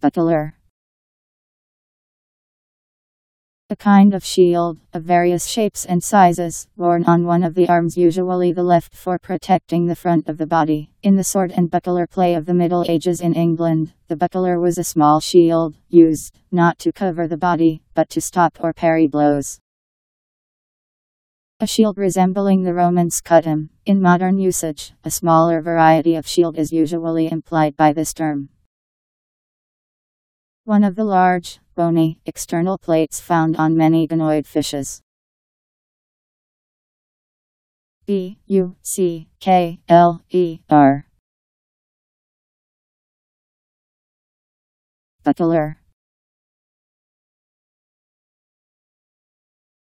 Buckler. A kind of shield, of various shapes and sizes, worn on one of the arms, usually the left, for protecting the front of the body. In the sword and buckler play of the Middle Ages in England, the buckler was a small shield, used, not to cover the body, but to stop or parry blows. A shield resembling the Roman scutum. In modern usage, a smaller variety of shield is usually implied by this term. One of the large, bony, external plates found on many ganoid fishes. B U C K L E R Buckler